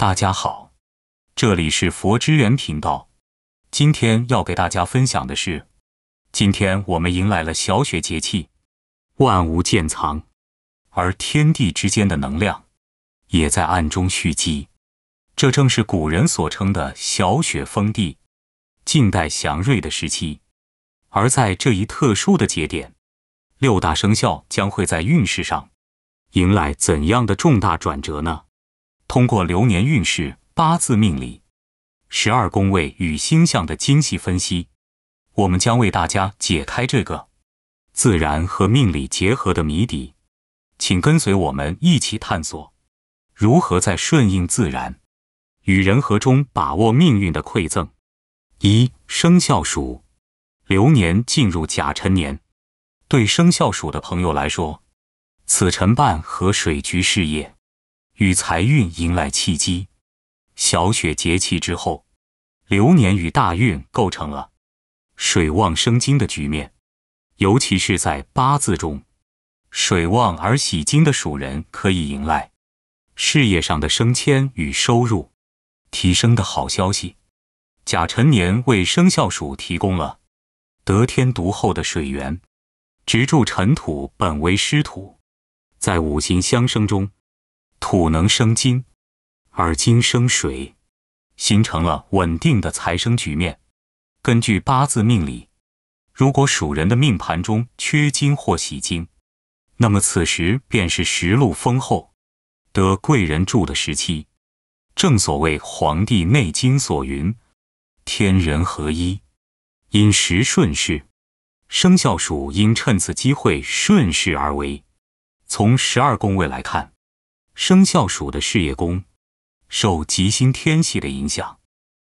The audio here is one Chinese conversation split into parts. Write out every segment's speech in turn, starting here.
大家好，这里是佛之源频道。今天要给大家分享的是，今天我们迎来了小雪节气，万物渐藏，而天地之间的能量也在暗中蓄积。这正是古人所称的小雪封地，静待祥瑞的时期。而在这一特殊的节点，六大生肖将会在运势上迎来怎样的重大转折呢？通过流年运势、八字命理、十二宫位与星象的精细分析，我们将为大家解开这个自然和命理结合的谜底。请跟随我们一起探索，如何在顺应自然与人和中把握命运的馈赠。一生肖鼠，流年进入甲辰年，对生肖鼠的朋友来说，此辰半和水局事业。与财运迎来契机，小雪节气之后，流年与大运构成了水旺生金的局面。尤其是在八字中，水旺而喜金的属人可以迎来事业上的升迁与收入提升的好消息。甲辰年为生肖鼠提供了得天独厚的水源，直柱尘土本为湿土，在五行相生中。土能生金，而金生水，形成了稳定的财生局面。根据八字命理，如果属人的命盘中缺金或喜金，那么此时便是食禄丰厚、得贵人助的时期。正所谓《黄帝内经》所云：“天人合一，因时顺势。”生肖鼠应趁此机会顺势而为。从十二宫位来看。生肖鼠的事业宫受吉星天喜的影响，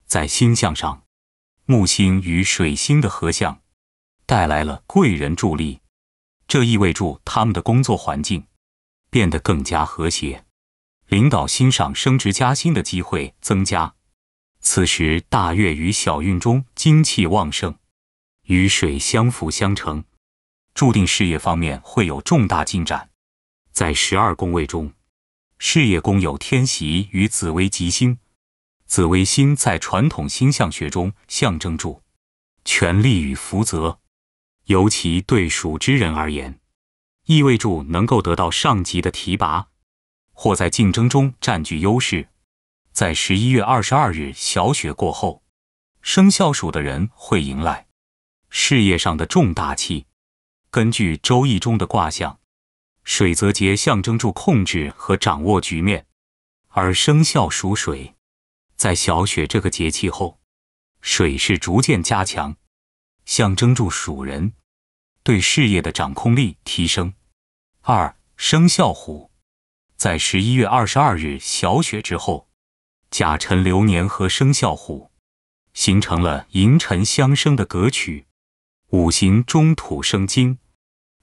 在星象上，木星与水星的合相带来了贵人助力，这意味着他们的工作环境变得更加和谐，领导欣赏升职加薪的机会增加。此时大月与小运中精气旺盛，与水相辅相成，注定事业方面会有重大进展。在十二宫位中。事业宫有天喜与紫微吉星，紫微星在传统星象学中象征住权力与福泽，尤其对属之人而言，意味着能够得到上级的提拔，或在竞争中占据优势。在十一月二十二日小雪过后，生肖鼠的人会迎来事业上的重大期。根据《周易》中的卦象。水泽节象征住控制和掌握局面，而生肖属水，在小雪这个节气后，水势逐渐加强，象征住属人对事业的掌控力提升。二生肖虎，在十一月二十二日小雪之后，甲辰流年和生肖虎形成了寅辰相生的格局，五行中土生金。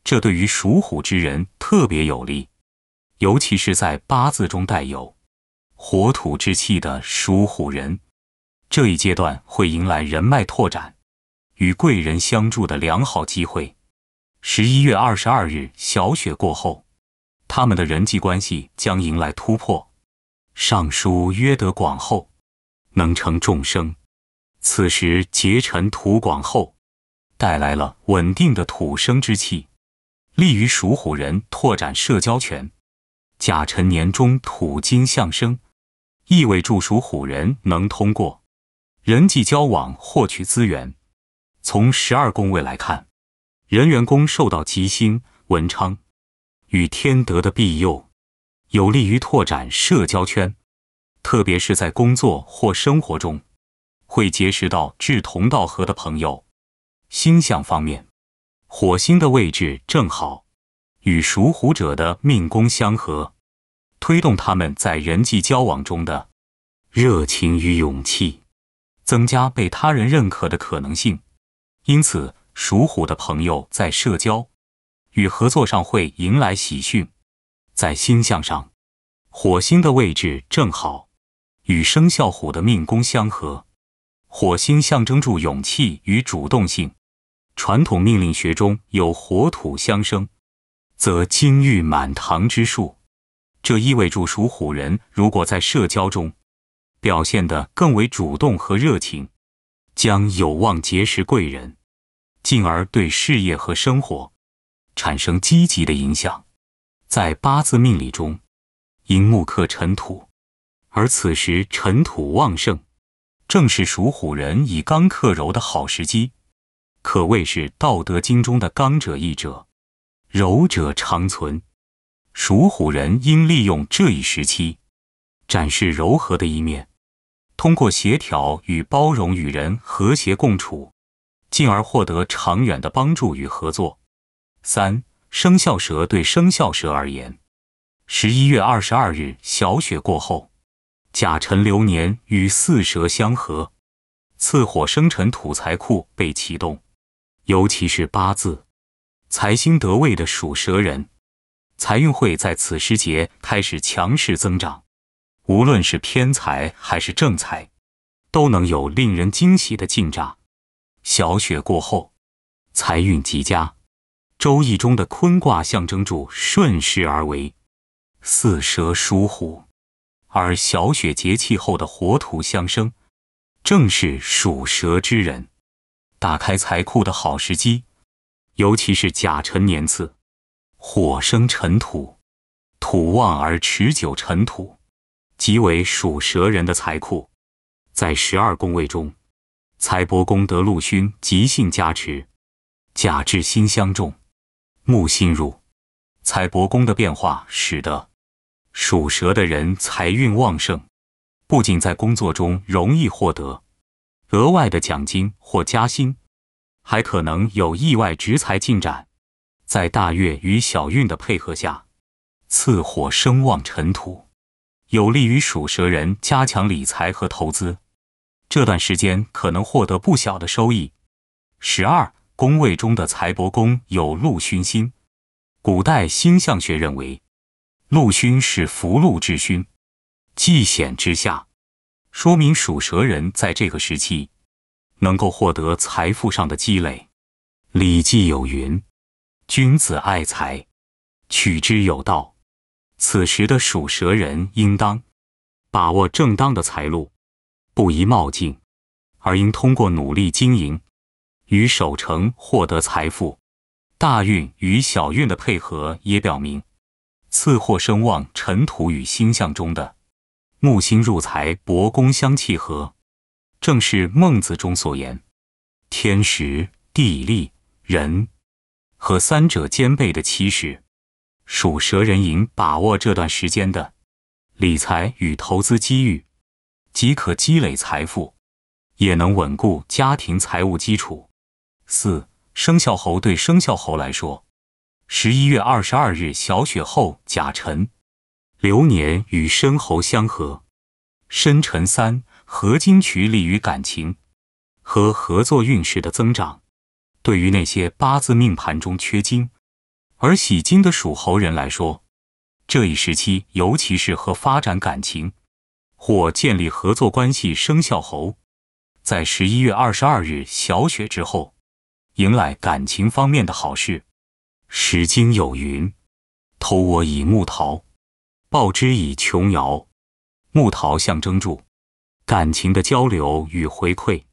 这对于属虎之人特别有利，尤其是在八字中带有火土之气的属虎人，这一阶段会迎来人脉拓展与贵人相助的良好机会。十一月二十二日小雪过后，他们的人际关系将迎来突破。尚书曰德广厚，能成众生。此时结尘土广厚，带来了稳定的土生之气。利于属虎人拓展社交圈。甲辰年中土金相生，意味着属虎人能通过人际交往获取资源。从十二宫位来看，人员宫受到吉星文昌与天德的庇佑，有利于拓展社交圈，特别是在工作或生活中会结识到志同道合的朋友。星象方面。火星的位置正好与属虎者的命宫相合，推动他们在人际交往中的热情与勇气，增加被他人认可的可能性。因此，属虎的朋友在社交与合作上会迎来喜讯。在星象上，火星的位置正好与生肖虎的命宫相合，火星象征住勇气与主动性。传统命令学中有火土相生，则金玉满堂之术。这意味着属虎人如果在社交中表现得更为主动和热情，将有望结识贵人，进而对事业和生活产生积极的影响。在八字命理中，因木克尘土，而此时尘土旺盛，正是属虎人以刚克柔的好时机，可谓是《道德经》中的“刚者易者，柔者长存”。属虎人应利用这一时期，展示柔和的一面，通过协调与包容与人和谐共处，进而获得长远的帮助与合作。三。生肖蛇对生肖蛇而言，十一月二十二日小雪过后，甲辰流年与巳蛇相合，次火生辰土财库被启动。尤其是八字财星得位的属蛇人，财运会在此时节开始强势增长。无论是偏财还是正财，都能有令人惊喜的进展。小雪过后，财运极佳。周易中的坤卦象征住顺势而为，四蛇属虎，而小雪节气后的火土相生，正是属蛇之人打开财库的好时机。尤其是甲辰年次，火生尘土，土旺而持久，尘土即为属蛇人的财库。在十二宫位中，财帛宫得禄勋吉性加持，甲至辛相重。木星入财帛宫的变化，使得属蛇的人财运旺盛，不仅在工作中容易获得额外的奖金或加薪，还可能有意外职财进展。在大月与小运的配合下，次火生旺尘土，有利于属蛇人加强理财和投资。这段时间可能获得不小的收益。十二。宫位中的财帛宫有禄勋星，古代星象学认为，禄勋是福禄之勋，忌显之下，说明属蛇人在这个时期能够获得财富上的积累。《礼记》有云：“君子爱财，取之有道。”此时的属蛇人应当把握正当的财路，不宜冒进，而应通过努力经营。与守成获得财富，大运与小运的配合也表明，次祸生旺尘土与星象中的木星入财帛宫相契合，正是孟子中所言“天时、地利、人和三者兼备”的期时。属蛇人应把握这段时间的理财与投资机遇，即可积累财富，也能稳固家庭财务基础。四生肖猴对生肖猴来说，十一月二十二日小雪后甲辰流年与申猴相合，申辰三合金渠利于感情和合作运势的增长。对于那些八字命盘中缺金而喜金的属猴人来说，这一时期尤其适合发展感情或建立合作关系。生肖猴在十一月二十二日小雪之后。迎来感情方面的好事，《诗经》有云：“偷我以木桃，报之以琼瑶。”木桃象征住感情的交流与回馈。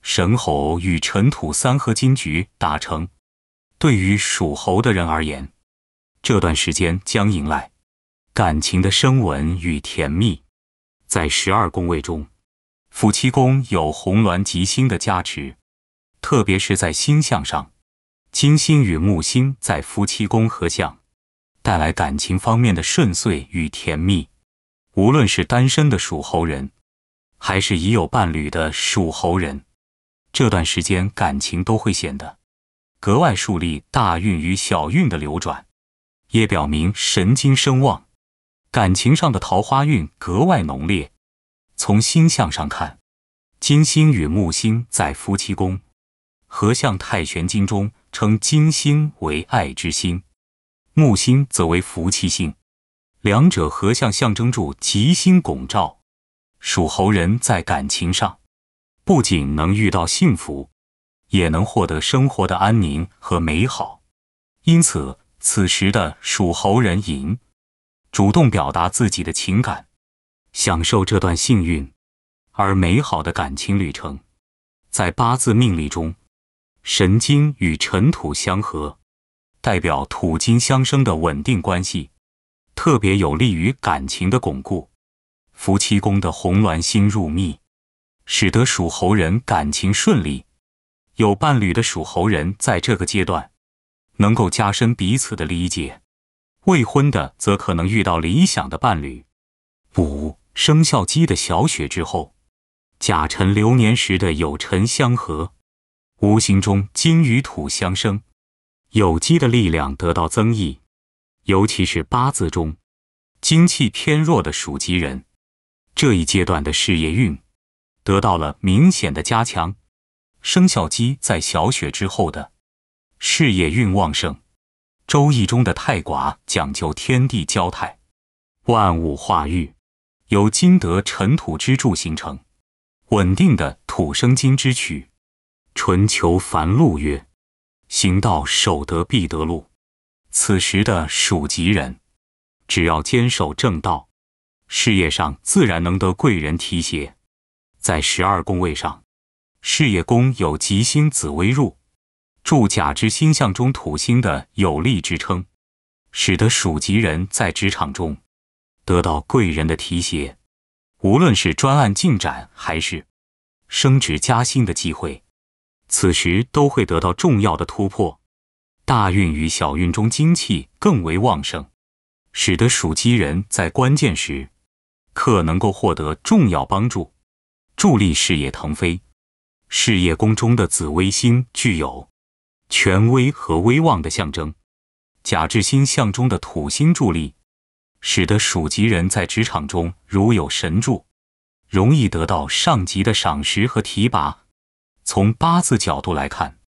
神猴与尘土三合金局达成，对于属猴的人而言，这段时间将迎来感情的升温与甜蜜。在十二宫位中，夫妻宫有红鸾吉星的加持。特别是在星象上，金星与木星在夫妻宫合相，带来感情方面的顺遂与甜蜜。无论是单身的属猴人，还是已有伴侣的属猴人，这段时间感情都会显得格外顺利。大运与小运的流转，也表明神经声旺，感情上的桃花运格外浓烈。从星象上看，金星与木星在夫妻宫。合相太玄经中称金星为爱之星，木星则为福气星，两者合相象征住吉星拱照。属猴人在感情上不仅能遇到幸福，也能获得生活的安宁和美好。因此，此时的属猴人应主动表达自己的情感，享受这段幸运。而美好的感情旅程。在八字命理中，神经与尘土相合，代表土金相生的稳定关系，特别有利于感情的巩固。夫妻宫的红鸾星入密，使得属猴人感情顺利。有伴侣的属猴人在这个阶段能够加深彼此的理解，未婚的则可能遇到理想的伴侣。五生肖鸡的小雪之后，甲辰流年时的酉辰相合，无形中金与土相生，有机的力量得到增益，尤其是八字中精气偏弱的属鸡人，这一阶段的事业运得到了明显的加强。生肖鸡在小雪之后的事业运旺盛。《周易》中的太卦讲究天地交泰，万物化育，由金得尘土之助形成，稳定的土生金之曲。春秋繁露曰：“行道守德，必得路。”此时的属吉人，只要坚守正道，事业上自然能得贵人提携。在十二宫位上。事业宫有吉星紫微入，助甲之星象中土星的有力支撑，使得属吉人在职场中得到贵人的提携。无论是专案进展还是升职加薪的机会，此时都会得到重要的突破。大运与小运中精气更为旺盛，使得属鸡人在关键时刻能够获得重要帮助，助力事业腾飞。事业宫中的紫微星具有权威和威望的象征，甲至星象中的土星助力，使得属鸡人在职场中如有神助，容易得到上级的赏识和提拔。从八字角度来看，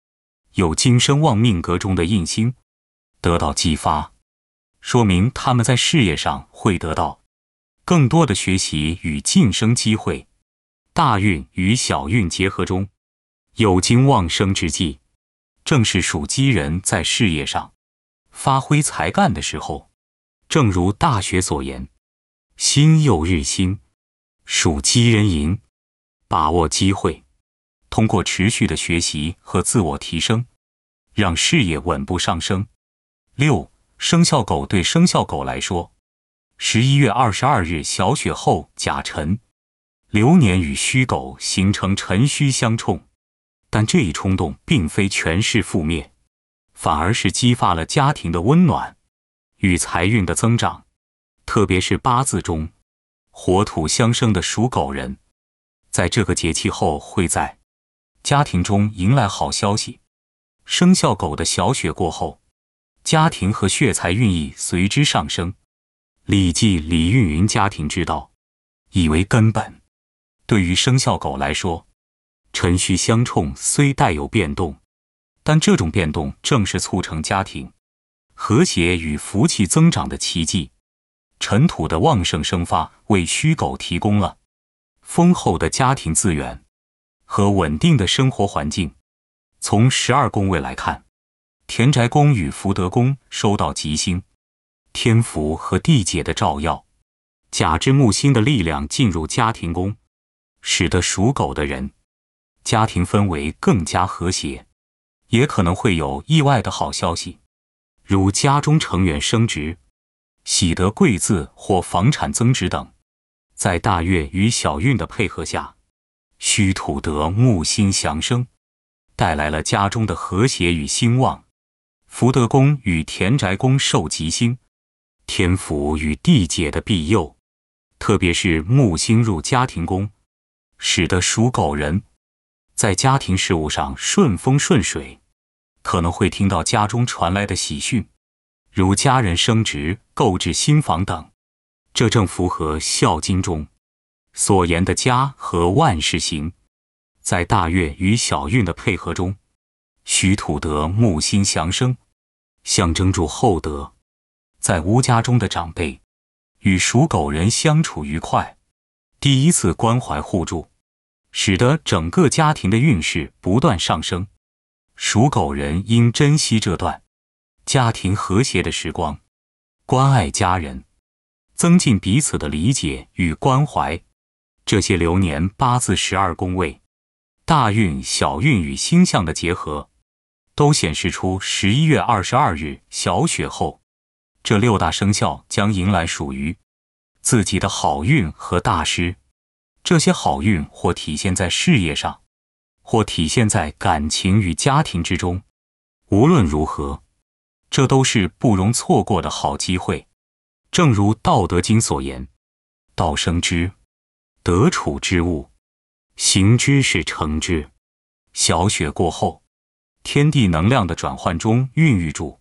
有金生旺命格中的印星得到激发，说明他们在事业上会得到更多的学习与晋升机会。大运与小运结合中，有金旺生之际，正是属鸡人在事业上发挥才干的时候。正如大学所言：“心又日新，属鸡人寅，把握机会，通过持续的学习和自我提升，让事业稳步上升。”六生肖狗对生肖狗来说，十一月二十二日小雪后甲辰。流年与戌狗形成辰戌相冲，但这一冲动并非全是覆灭，反而是激发了家庭的温暖与财运的增长。特别是八字中火土相生的属狗人，在这个节气后会在家庭中迎来好消息。生肖狗的小雪过后，家庭和血财运意随之上升。《礼记·礼运》云：“家庭之道，以为根本。”对于生肖狗来说，辰戌相冲虽带有变动，但这种变动正是促成家庭和谐与福气增长的奇迹。尘土的旺盛生发为戌狗提供了丰厚的家庭资源和稳定的生活环境。从十二宫位来看，田宅宫与福德宫收到吉星天福和地解的照耀，甲之木星的力量进入家庭宫。使得属狗的人家庭氛围更加和谐，也可能会有意外的好消息，如家中成员升职、喜得贵字或房产增值等。在大月与小运的配合下，戌土得木星祥生，带来了家中的和谐与兴旺。福德宫与田宅宫受吉星天府与地解的庇佑，特别是木星入家庭宫。使得属狗人在家庭事务上顺风顺水，可能会听到家中传来的喜讯，如家人升职、购置新房等。这正符合《孝经》中所言的“家和万事兴”。在大月与小运的配合中，戌土得木星祥生，象征住厚德。在吴家中的长辈与属狗人相处愉快，第一次关怀互助。使得整个家庭的运势不断上升。属狗人应珍惜这段家庭和谐的时光，关爱家人，增进彼此的理解与关怀。这些流年八字十二宫位、大运、小运与星象的结合，都显示出十一月二十二日小雪后，这六大生肖将迎来属于自己的好运和大师。这些好运或体现在事业上，或体现在感情与家庭之中。无论如何，这都是不容错过的好机会。正如《道德经》所言：“道生之，得处之物，行之是成之。”小雪过后，天地能量的转换中孕育住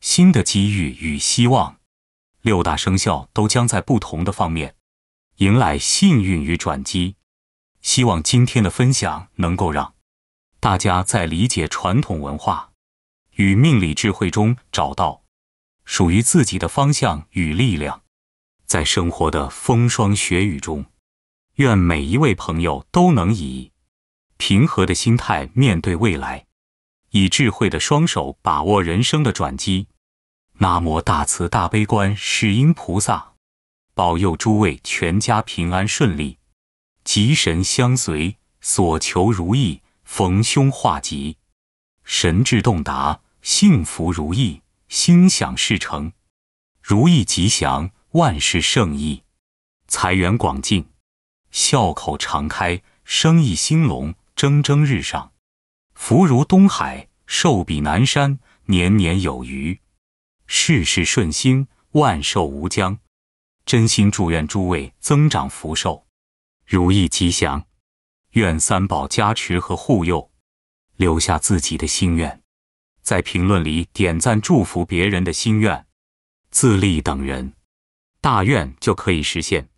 新的机遇与希望。六大生肖都将在不同的方面。迎来幸运与转机，希望今天的分享能够让大家在理解传统文化与命理智慧中找到属于自己的方向与力量。在生活的风霜雪雨中，愿每一位朋友都能以平和的心态面对未来，以智慧的双手把握人生的转机。南无大慈大悲观世音菩萨。保佑诸位全家平安顺利，吉神相随，所求如意，逢凶化吉，神智洞达，幸福如意，心想事成，如意吉祥，万事胜意，财源广进，笑口常开，生意兴隆，蒸蒸日上，福如东海，寿比南山，年年有余，事事顺心，万寿无疆。真心祝愿诸位增长福寿，如意吉祥，愿三宝加持和护佑。留下自己的心愿，在评论里点赞祝福别人的心愿，自立等人，大愿就可以实现。